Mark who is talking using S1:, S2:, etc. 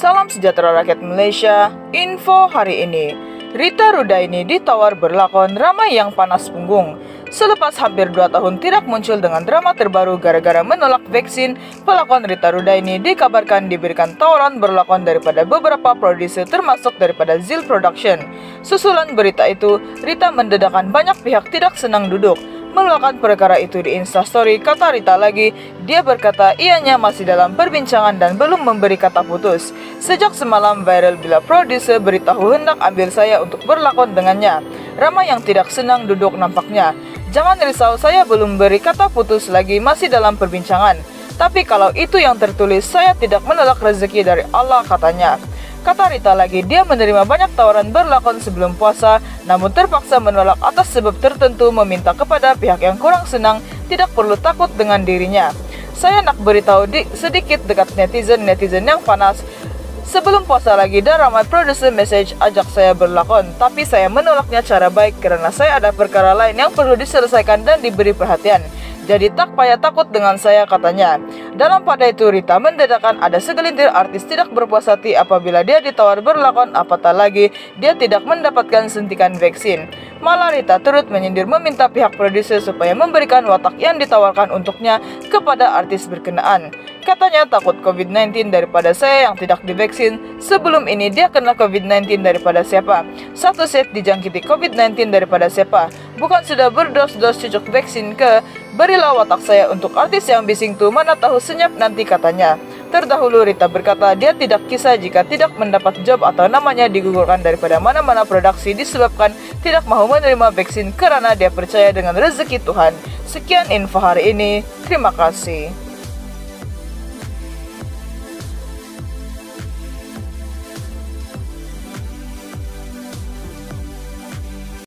S1: sejahtera rakyat Malaysia, info hari ini. Rita Rudaini ditawar berlakon ramai yang panas punggung. Selepas hampir dua tahun tidak muncul dengan drama terbaru gara-gara menolak vaksin, pelakon Rita Rudaini dikabarkan diberikan tawaran berlakon daripada beberapa produser termasuk daripada Zil Production. Susulan berita itu, Rita mendedahkan banyak pihak tidak senang duduk meluahkan perkara itu di instastory kata Rita lagi. Dia berkata ianya masih dalam perbincangan dan belum memberi kata putus. Sejak semalam viral bila produser beritahu hendak ambil saya untuk berlakon dengannya. Ramai yang tidak senang duduk nampaknya. Jangan risau saya belum beri kata putus lagi masih dalam perbincangan. Tapi kalau itu yang tertulis saya tidak menolak rezeki dari Allah katanya Kata Rita lagi, dia menerima banyak tawaran berlakon sebelum puasa, namun terpaksa menolak atas sebab tertentu meminta kepada pihak yang kurang senang tidak perlu takut dengan dirinya. Saya nak beritahu di, sedikit dekat netizen-netizen yang panas. Sebelum puasa lagi, dan ramai produser message ajak saya berlakon, tapi saya menolaknya cara baik karena saya ada perkara lain yang perlu diselesaikan dan diberi perhatian. Jadi tak payah takut dengan saya katanya. Dalam pada itu Rita mendedahkan ada segelintir artis tidak berpuas hati apabila dia ditawar berlakon apatah lagi dia tidak mendapatkan suntikan vaksin. Malah Rita turut menyindir meminta pihak produser supaya memberikan watak yang ditawarkan untuknya kepada artis berkenaan. Katanya takut COVID-19 daripada saya yang tidak divaksin. Sebelum ini dia kena COVID-19 daripada siapa? Satu set dijangkiti COVID-19 daripada siapa? Bukan sudah berdos-dos cucuk vaksin ke? Berilah watak saya untuk artis yang bising tuh mana tahu senyap nanti katanya. Terdahulu Rita berkata dia tidak kisah jika tidak mendapat job atau namanya digugurkan daripada mana-mana produksi disebabkan tidak mau menerima vaksin karena dia percaya dengan rezeki Tuhan. Sekian info hari ini. Terima kasih.